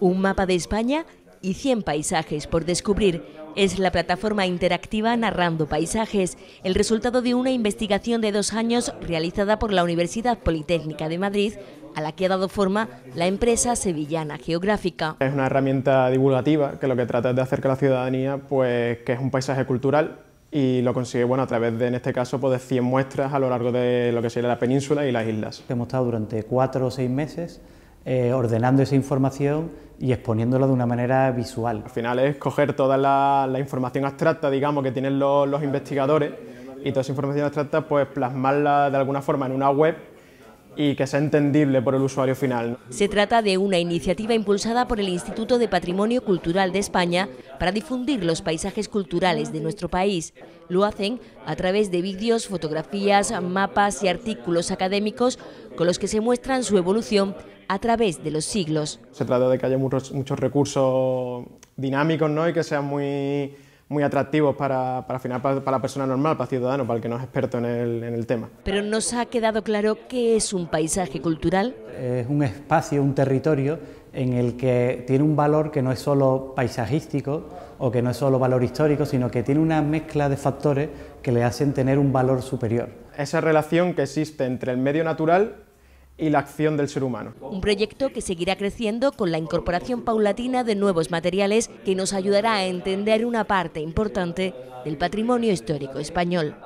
un mapa de España y 100 paisajes por descubrir. Es la plataforma interactiva Narrando Paisajes, el resultado de una investigación de dos años realizada por la Universidad Politécnica de Madrid, a la que ha dado forma la empresa sevillana geográfica. Es una herramienta divulgativa que lo que trata es de hacer que la ciudadanía, pues que es un paisaje cultural, y lo consigue bueno, a través de, en este caso, pues, de 100 muestras a lo largo de lo que sería la península y las islas. Hemos estado durante cuatro o seis meses eh, ordenando esa información y exponiéndola de una manera visual. Al final es coger toda la, información abstracta, digamos, que tienen los, los investigadores y toda esa información abstracta, pues plasmarla de alguna forma en una web y que sea entendible por el usuario final. Se trata de una iniciativa impulsada por el Instituto de Patrimonio Cultural de España para difundir los paisajes culturales de nuestro país. Lo hacen a través de vídeos, fotografías, mapas y artículos académicos con los que se muestran su evolución a través de los siglos. Se trata de que haya muchos, muchos recursos dinámicos ¿no? y que sean muy muy atractivos para, para, para, la persona normal, para el ciudadano, para el que no es experto en el, en el tema. Pero nos ha quedado claro qué es un paisaje cultural. Es un espacio, un territorio en el que tiene un valor que no es solo paisajístico o que no es solo valor histórico, sino que tiene una mezcla de factores que le hacen tener un valor superior. Esa relación que existe entre el medio natural y la acción del ser humano. Un proyecto que seguirá creciendo con la incorporación paulatina de nuevos materiales que nos ayudará a entender una parte importante del patrimonio histórico español.